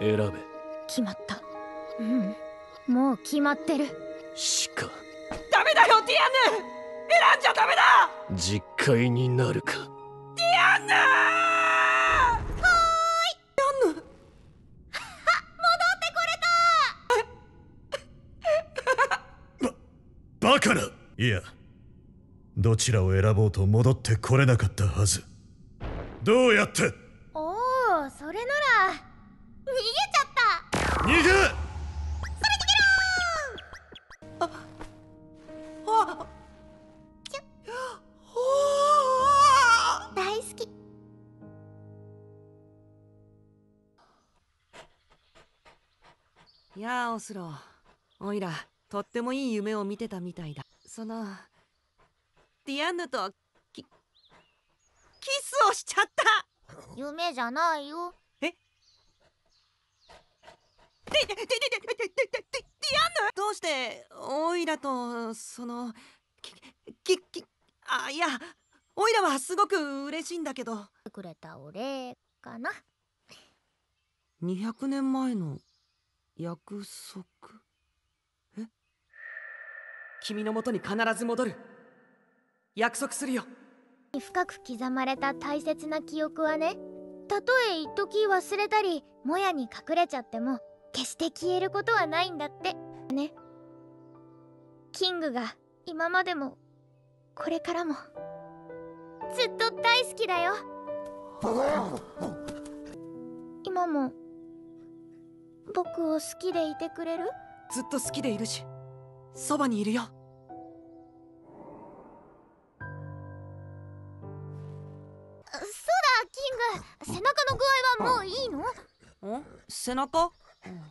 選べ。決まった。うん。もう決まってる。しか。ダメだよディアンヌ！選んじゃダメだ！実戒になるか。ディアンヌ！はーい。ディアンヌ！バカな！いや。どちらを選ぼうと戻ってこれなかったはず。どうやって？おおそれならやあオスロ。おいらとってもいい夢を見てたみたいだ。そのディアンヌとキキスをしちゃった。夢じゃないよ。でででででででででディアンヌ？どうしてオイラとそのきききあいやオイラはすごく嬉しいんだけど。くれたお礼かな。200年前の約束？え？君のもとに必ず戻る。約束するよ。深く刻まれた大切な記憶はねたとえ一時忘れたりもやに隠れちゃっても決して消えることはないんだって。ね。キングが今までもこれからもずっと大好きだよ。今も僕を好きでいてくれる？ずっと好きでいるしそばにいるよ。そうだキング背中の具合はもういいの？ん？背中、うん